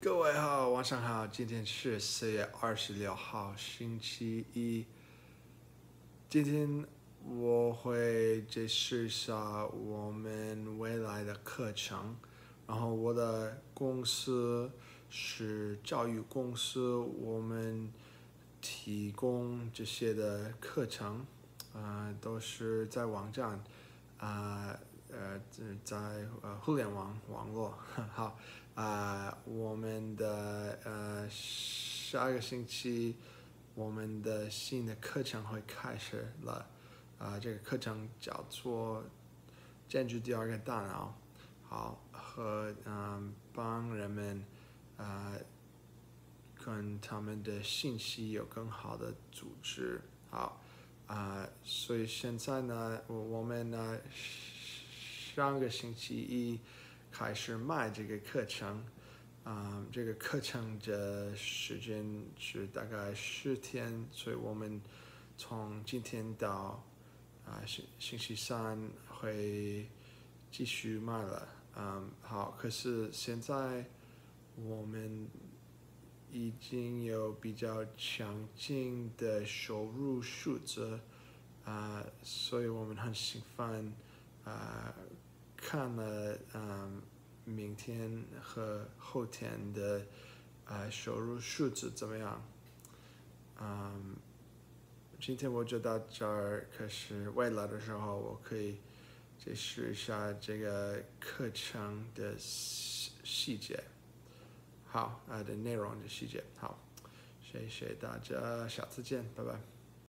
各位好，晚上好，今天是四月二十六号，星期一。今天我会解释一下我们未来的课程。然后我的公司是教育公司，我们提供这些的课程，啊、都是在网站，啊、呃在呃互联网网络，好。啊、我们的呃下个星期我们的新的课程会开始了，啊、这个课程叫做建筑第二个大脑，好和嗯帮人们啊、跟他们的信息有更好的组织，好啊、所以现在呢，我我们呢上个星期一。开始卖这个课程，啊、这个课程的时间是大概十天，所以我们从今天到啊、星星期三会继续卖了，嗯，好，可是现在我们已经有比较强劲的收入数字，啊、所以我们很兴奋，啊、看了嗯，明天和后天的呃收入数字怎么样？嗯，今天我就到这儿，可是未来的时候我可以解释一下这个课程的细细节，好，啊、的内容的细节，好，谢谢大家，下次见，拜拜。